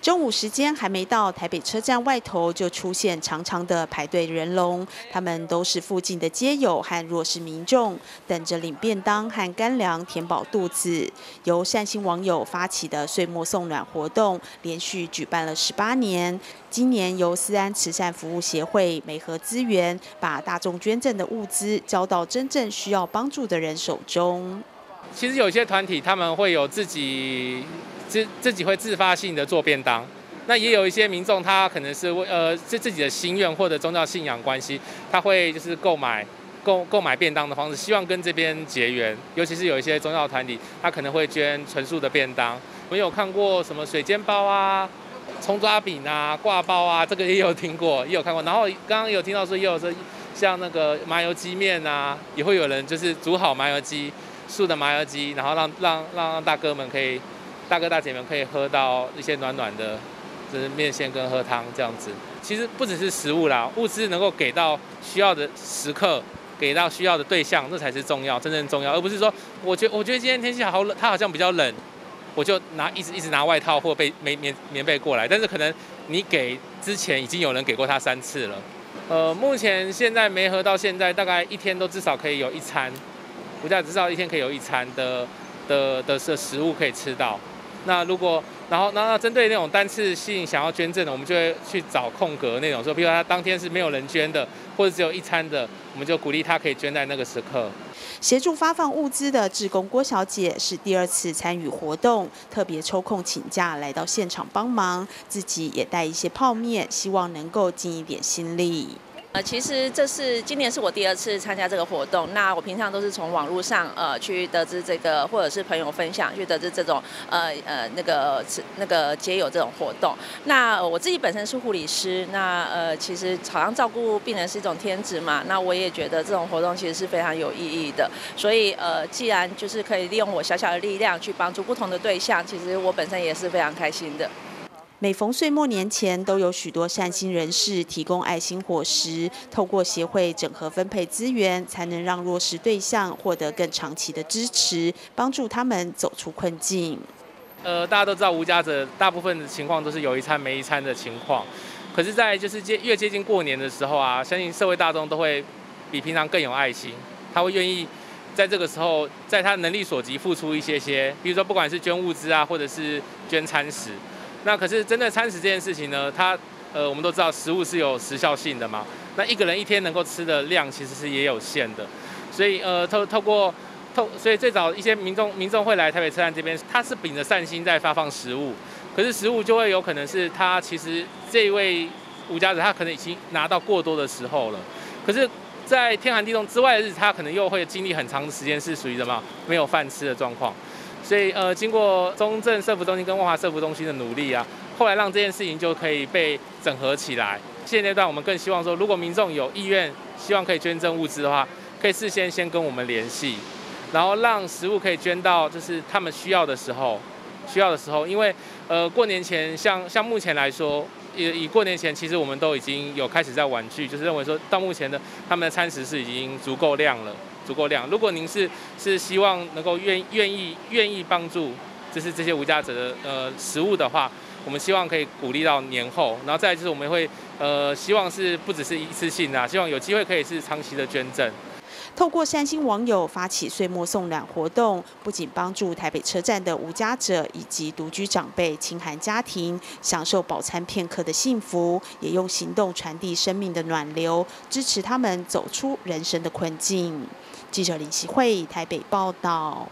中午时间还没到，台北车站外头就出现长长的排队人龙。他们都是附近的街友和弱势民众，等着领便当和干粮填饱肚子。由善心网友发起的岁末送暖活动，连续举办了十八年。今年由思安慈善服务协会美合资源，把大众捐赠的物资交到真正需要帮助的人手中。其实有些团体他们会有自己。自自己会自发性的做便当，那也有一些民众，他可能是为呃是自己的心愿或者宗教信仰关系，他会就是购买购购买便当的方式，希望跟这边结缘。尤其是有一些宗教团体，他可能会捐纯素的便当。我有看过什么水煎包啊、葱抓饼啊、挂包啊，这个也有听过，也有看过。然后刚刚有听到说，也有说像那个麻油鸡面啊，也会有人就是煮好麻油鸡，素的麻油鸡，然后让让让让大哥们可以。大哥大姐们可以喝到一些暖暖的，就是面线跟喝汤这样子。其实不只是食物啦，物资能够给到需要的时刻，给到需要的对象，那才是重要，真正重要，而不是说，我觉我觉得今天天气好冷，它好像比较冷，我就拿一直一直拿外套或被棉棉棉被过来。但是可能你给之前已经有人给过他三次了。呃，目前现在没喝到现在，大概一天都至少可以有一餐，物价至少一天可以有一餐的的的的食物可以吃到。那如果，然后，那那针对那种单次性想要捐赠的，我们就会去找空格那种，说，比如他当天是没有人捐的，或者只有一餐的，我们就鼓励他可以捐在那个时刻。协助发放物资的志工郭小姐是第二次参与活动，特别抽空请假来到现场帮忙，自己也带一些泡面，希望能够尽一点心力。呃，其实这是今年是我第二次参加这个活动。那我平常都是从网络上呃去得知这个，或者是朋友分享去得知这种呃呃那个那个街友这种活动。那我自己本身是护理师，那呃其实好像照顾病人是一种天职嘛。那我也觉得这种活动其实是非常有意义的。所以呃，既然就是可以利用我小小的力量去帮助不同的对象，其实我本身也是非常开心的。每逢岁末年前，都有许多善心人士提供爱心伙食，透过协会整合分配资源，才能让弱势对象获得更长期的支持，帮助他们走出困境。呃，大家都知道无家者大部分的情况都是有一餐没一餐的情况，可是，在就是接越接近过年的时候啊，相信社会大众都会比平常更有爱心，他会愿意在这个时候，在他能力所及付出一些些，比如说不管是捐物资啊，或者是捐餐食。那可是针对餐食这件事情呢，它呃我们都知道食物是有时效性的嘛。那一个人一天能够吃的量其实是也有限的，所以呃透透过透，所以最早一些民众民众会来台北车站这边，他是秉着善心在发放食物，可是食物就会有可能是他其实这一位无家子他可能已经拿到过多的时候了，可是，在天寒地冻之外的日子，他可能又会经历很长的时间是属于什么没有饭吃的状况。所以，呃，经过中正社福中心跟万华社福中心的努力啊，后来让这件事情就可以被整合起来。现阶段，我们更希望说，如果民众有意愿，希望可以捐赠物资的话，可以事先先跟我们联系，然后让食物可以捐到就是他们需要的时候，需要的时候。因为，呃，过年前，像像目前来说，以以过年前，其实我们都已经有开始在玩具，就是认为说到目前的他们的餐食是已经足够量了。足够量。如果您是是希望能够愿愿意愿意帮助，就是这些无价者的呃食物的话，我们希望可以鼓励到年后，然后再就是我们会呃希望是不只是一次性的，希望有机会可以是长期的捐赠。透过善心网友发起岁末送暖活动，不仅帮助台北车站的无家者以及独居长辈、清寒家庭享受饱餐片刻的幸福，也用行动传递生命的暖流，支持他们走出人生的困境。记者林希慧台北报道。